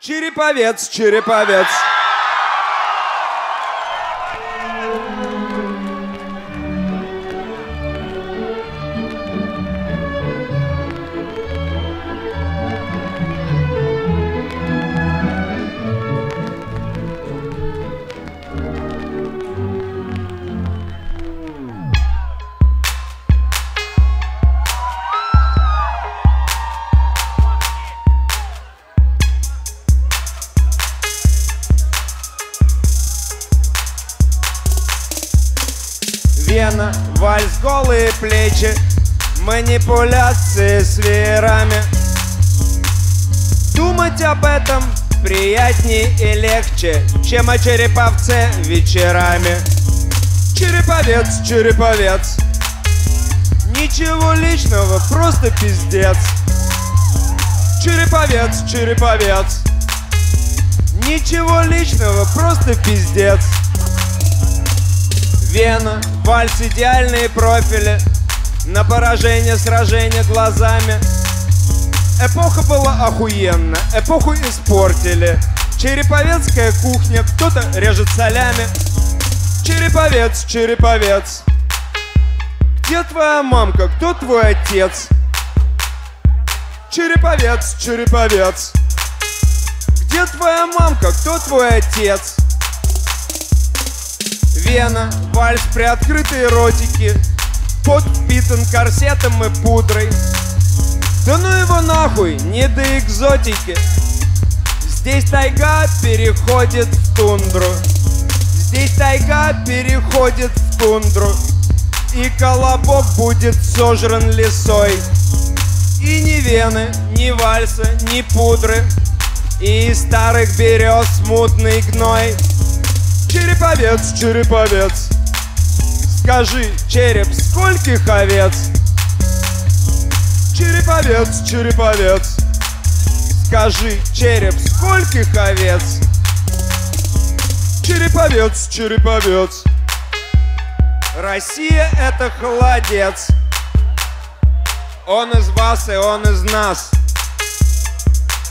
Череповец, череповец. Вена, вальс, голые плечи, манипуляции с веерами. Думать об этом приятней и легче, чем о череповце вечерами. Череповец, череповец, ничего личного, просто пиздец. Череповец, череповец, ничего личного, просто пиздец. Вена, вальс, идеальные профили На поражение, сражение глазами. Эпоха была охуенна, эпоху испортили. Череповецкая кухня, кто-то режет солями. Череповец, череповец. Где твоя мамка, кто твой отец? Череповец, череповец. Где твоя мамка, кто твой отец? Вена, вальс при открытой эротике. Пот впитан корсетом и пудрой. Да ну его нахуй, не до экзотики. Здесь тайга переходит в тундру. Здесь тайга переходит в тундру. И колобок будет сожран лесой. И ни вены, ни вальса, ни пудры. И из старых берез мутный гной Череповец, череповец. Скажи, череп, скольких овец? Череповец, череповец. Скажи, череп, скольких овец? Череповец, череповец. Россия — это холодец. Он из вас и он из нас.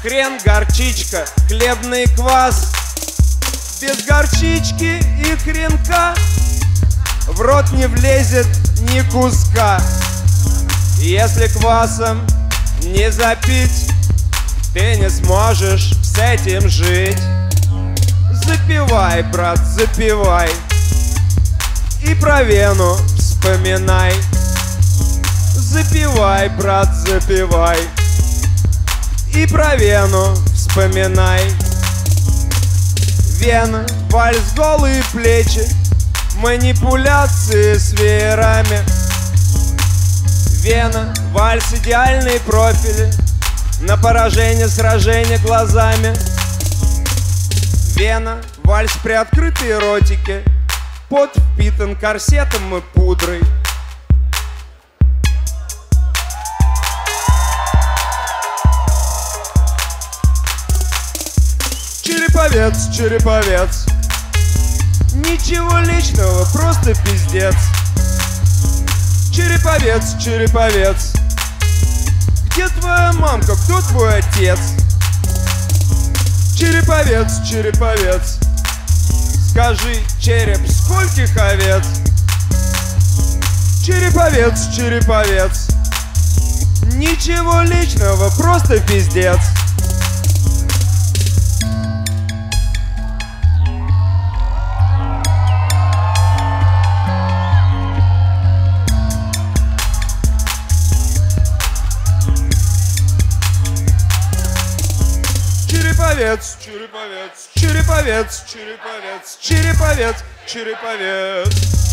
Хрен, горчичка, хлебный квас без горчички и хренка В рот не влезет ни куска. Если квасом не запить Ты не сможешь с этим жить. Запивай, брат, запивай. И про вену вспоминай. Запивай, брат, запивай. И про вену вспоминай Вена, вальс, голые плечи Манипуляции с веерами. Вена, вальс, идеальные профили На поражение, сражение глазами. Вена, вальс при открытой эротике Пот впитан корсетом и пудрой Череповец, череповец. Ничего личного, просто пиздец. Череповец, череповец. Где твоя мамка, кто твой отец? Череповец, череповец. Скажи, череп, скольких овец? Череповец, череповец. Ничего личного, просто пиздец Череповец, череповец, череповец, череповец, череповец, череповец.